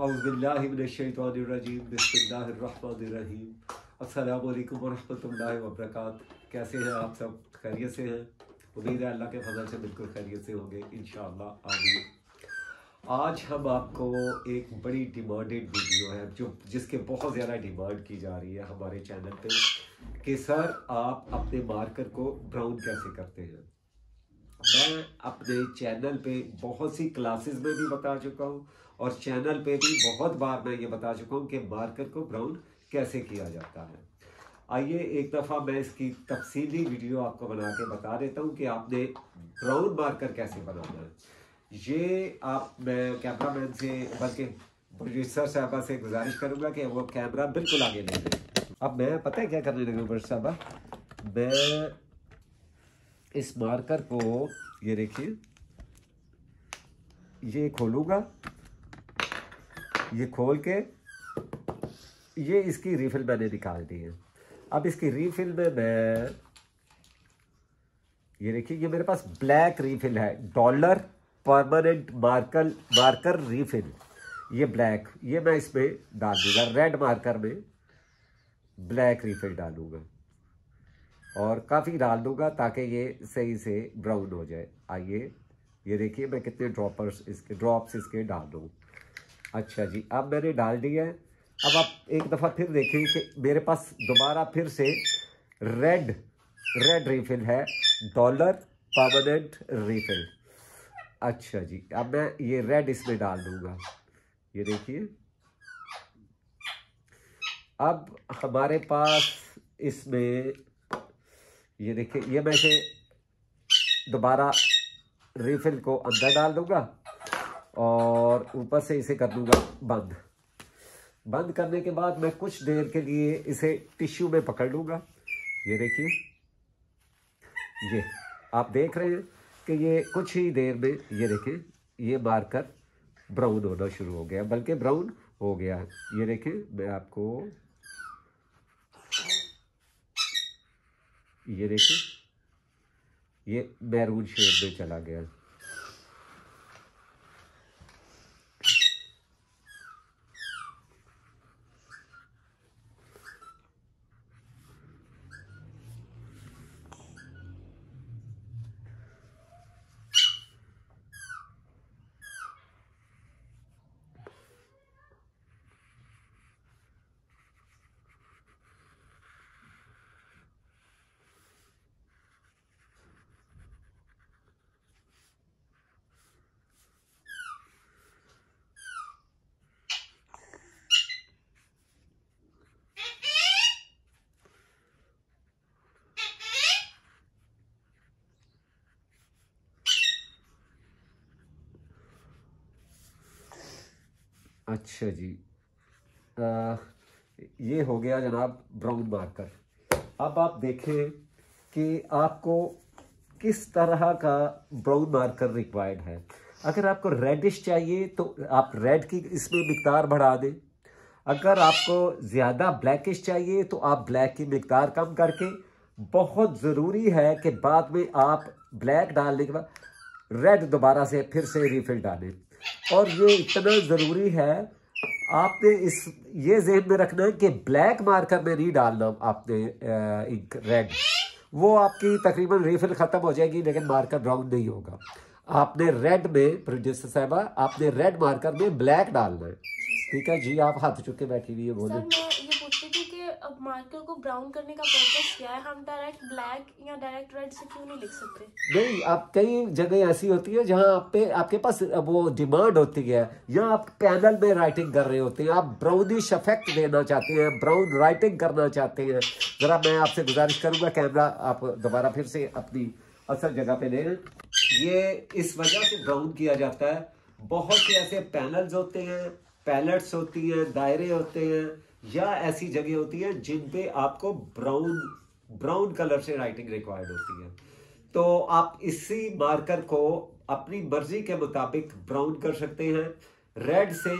अस्सलाम वरहमतुल्लाहि वबरकात कैसे हैं आप सब? खैरियत से हैं? उम्मीद है अल्लाह के फजल से बिल्कुल खैरियत से होंगे इन आगे आज हम आपको एक बड़ी डिमांडेड वीडियो है, जो, जिसके बहुत ज़्यादा डिमांड की जा रही है हमारे चैनल पे, कि सर आप अपने मार्कर को ब्राउन कैसे करते हैं? मैं अपने चैनल पे बहुत सी क्लासेस में भी बता चुका हूँ और चैनल पे भी बहुत बार मैं ये बता चुका हूँ कि मार्कर को ब्राउन कैसे किया जाता है। आइए एक दफ़ा मैं इसकी तफसीली वीडियो आपको बना के बता देता हूँ कि आपने ब्राउन मार्कर कैसे बनाना है। ये आप, मैं कैमरा मैन से बल्कि प्रोड्यूसर साहबा से गुजारिश करूँगा कि वो कैमरा बिल्कुल आगे ले लें अब मैं, पता है क्या करने लगा बट साहबा? मैं इस मार्कर को ये देखिए, ये खोलूँगा, ये खोल के ये इसकी रिफिल मैंने निकाल दी है। अब इसकी रीफिल में मैं, ये देखिए, ये मेरे पास ब्लैक रीफिल है dollar permanent marker marker refill ये ब्लैक ये मैं इसमें डाल दूँगा रेड मार्कर में ब्लैक रीफिल डालूँगा। और काफ़ी डाल दूँगा ताकि ये सही से ब्राउन हो जाए। आइए, ये देखिए, मैं कितने ड्रॉपर्स इसके ड्रॉप्स इसके डाल दूँ। अच्छा जी, अब मैंने डाल दिया है। अब आप एक दफ़ा फिर देखें कि मेरे पास दोबारा फिर से रेड रेड रिफिल है डॉलर परमानेंट रिफिल अच्छा जी, अब मैं ये रेड इसमें डाल दूँगा। ये देखिए। अब हमारे पास इसमें ये देखिए, ये मैं इसे दोबारा रिफिल को अंदर डाल दूँगा और ऊपर से इसे कर दूँगा बंद। बंद करने के बाद मैं कुछ देर के लिए इसे टिश्यू में पकड़ लूँगा। ये देखिए, ये आप देख रहे हैं कि ये कुछ ही देर में, ये देखिए, ये मार्कर ब्राउन होना शुरू हो गया, बल्कि ब्राउन हो गया। ये देखिए, मैं आपको ये देखिए ये बैरूज शेर में चला गया। अच्छा जी। आ, ये हो गया जनाब ब्राउन मार्कर। अब आप देखें कि आपको किस तरह का ब्राउन मार्कर रिक्वायर्ड है। अगर आपको रेडिश चाहिए तो आप रेड की इसमें मकदार बढ़ा दें। अगर आपको ज़्यादा ब्लैकिश चाहिए तो आप ब्लैक की मकदार कम करके बहुत ज़रूरी है कि बाद में आप ब्लैक डालने के बाद रेड दोबारा से फिर से रिफिल डालें। और ये इतना ज़रूरी है, आपने इस, ये जेहन में रखना है कि ब्लैक मार्कर में नहीं डालना आपने इंक रेड वो आपकी तकरीबन रिफिल ख़त्म हो जाएगी, लेकिन मार्कर ब्राउन नहीं होगा। आपने रेड में प्रोड्यूसर साहबा, आपने रेड मार्कर में ब्लैक डालना है। ठीक है जी, आप हाथ चुके बैठी हुई है बोले अब मार्कर को ब्राउन करने का पर्पस क्या है? हम डायरेक्ट ब्लैक या डायरेक्ट रेड से क्यों नहीं लिख सकते? नहीं, आप कई जगह ऐसी होती है जहाँ आप पे, आपके पास वो डिमांड होती है या आप पैनल में राइटिंग कर रहे होते हैं। आप ब्राउनिश इफ़ेक्ट देना चाहते हैं ब्राउन राइटिंग करना चाहते हैं। जरा मैं आपसे गुजारिश करूँगा कैमरा आप दोबारा फिर से अपनी असल जगह पे ले ये इस वजह से ब्राउन किया जाता है। बहुत से ऐसे पैनल्स होते हैं पैलेट्स होती हैं, दायरे होते हैं या ऐसी जगह होती है जिन पे आपको ब्राउन ब्राउन कलर से राइटिंग रिक्वायर्ड होती है। तो आप इसी मार्कर को अपनी मर्ज़ी के मुताबिक ब्राउन कर सकते हैं। रेड से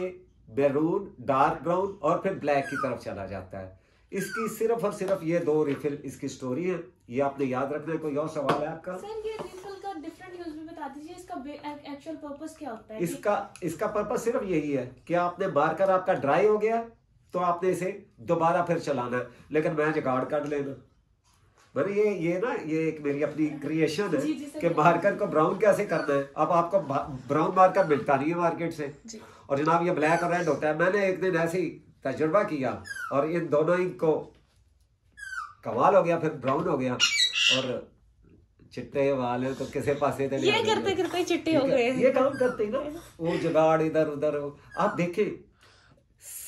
मैरून डार्क ब्राउन और फिर ब्लैक की तरफ़ चला जाता है। इसकी सिर्फ़ और सिर्फ़ ये दो रिफिल इसकी स्टोरी है। ये आपने याद रखना है कोई और सवाल है आपका? सर ये रिफिल का डिफरेंट यूज़ भी बता दीजिए। इसका एक्चुअल पर्पस क्या होता है? इसका इसका पर्पस सिर्फ़ यही है कि आपने मार्कर आपका ड्राई हो गया तो आपने इसे दोबारा फिर चलाना है। लेकिन मैं जुगाड़ कर लेना। मैंने ये ये ना ये एक मेरी अपनी क्रिएशन है। कि मार्कर को ब्राउन कैसे करना है। अब आपको ब्राउन मार्कर मिलता नहीं है मार्केट से। और जनाब ये ब्लैक और रेड होता है। मैंने एक दिन ऐसे ही तजुर्बा किया और इन दोनों इंक को कमाल हो गया फिर ब्राउन हो गया। और चिट्टे वाल हैं तो किसे पासे ये करते करते चिट्टे हो गए। ये काम करते हैं ना। वो जुगाड़ इधर उधर आप देखें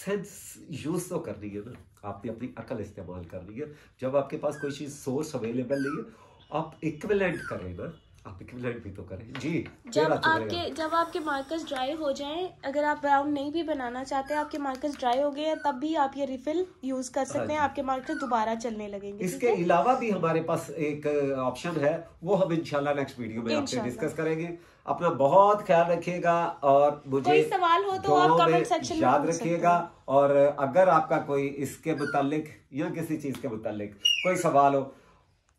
सेंस यूज़ तो कर रही है ना। आपने अपनी अकल इस्तेमाल कर रही है। जब आपके पास कोई चीज़ सोर्स अवेलेबल नहीं है, आप इक्विलेंट करें ना। भी तो करें। जी जब आपके जब आपके मार्कर्स ड्राई हो जाएँ अगर आप ब्राउन नहीं भी बनाना चाहते आपके मार्कर्स ड्राई हो गए हैं तब भी आप ये रिफिल यूज़ कर सकते हैं हाँ आपके मार्कर्स दोबारा चलने लगेंगे इसके अलावा भी हमारे पास एक ऑप्शन है वो हम इंशाल्लाह नेक्स्ट वीडियो में आपसे डिस्कस करेंगे। अपना बहुत ख्याल रखिएगा और मुझे कोई सवाल हो तो आप दुआओं comment में याद रखिएगा और अगर आपका कोई इसके मुतालिक या किसी चीज़ के मुतालिक कोई सवाल हो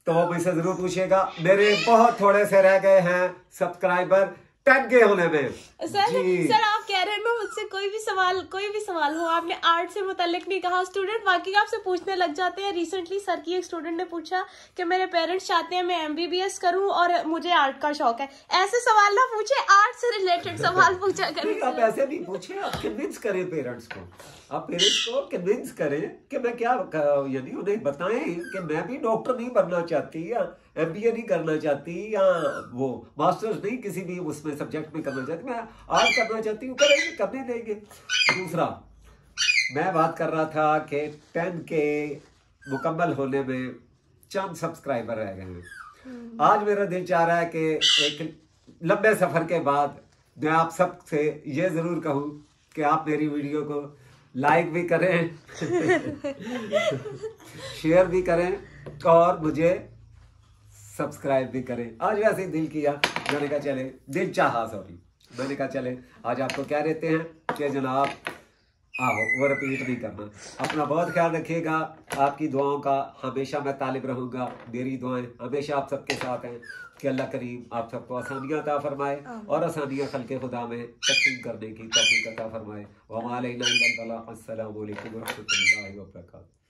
तो वो मुझसे ज़रूर पूछेगा मेरे बहुत थोड़े से रह गए हैं सब्सक्राइबर। टेन के होने में सर सर आप कह रहे हैं ना मुझसे कोई भी सवाल कोई भी सवाल हो आपने आर्ट से मुतालिक नहीं कहा। स्टूडेंट बाकी आपसे पूछने लग जाते हैं। रिसेंटली सर की एक स्टूडेंट ने पूछा कि मेरे पेरेंट्स चाहते हैं मैं एमबीबीएस करूँ और मुझे आर्ट का शौक है। ऐसे सवाल ना पूछे आर्ट से रिलेटेड सवाल पूछा नहीं, आप करें ऐसे नहीं पूछे आप कन्विंस करें पेरेंट्स को। आप पेरेंट्स को कन्विंस करें कि मैं क्या यानी उन्हें बताएँ कि मैं भी डॉक्टर नहीं बनना चाहती या एमबीए नहीं करना चाहती या वो मास्टर्स नहीं किसी भी उसमें सब्जेक्ट में करना चाहती? मैं आर्ट करना चाहती हूँ करेंगे करने देंगे। दूसरा मैं बात कर रहा था कि टेन के मुकम्मल होने में चंद सब्सक्राइबर रह गए हैं। आज मेरा दिल चाह रहा है कि एक लंबे सफ़र के बाद मैं आप सबसे ये ज़रूर कहूँ कि आप मेरी वीडियो को लाइक भी करें शेयर भी करें और मुझे सब्सक्राइब भी करें। आज वैसे ही दिल किया मैंने कहा चले दिल चाहा सॉरी मैंने कहा चले आज आपको क्या देते हैं? कि जनाब आओ वो रिपीट नहीं करना। अपना बहुत ख्याल रखिएगा आपकी दुआओं का हमेशा मैं तालिब रहूँगा। मेरी दुआएँ हमेशा आप सबके साथ हैं। कि अल्लाह करीम आप सबको आसानियाँ अता फरमाए और आसानियाँ खल के खुदा में तकसीम करने की तौफीक अता फरमाए। वमाल वालेकुम वरहमतुल्लाहि वबरकातुहू।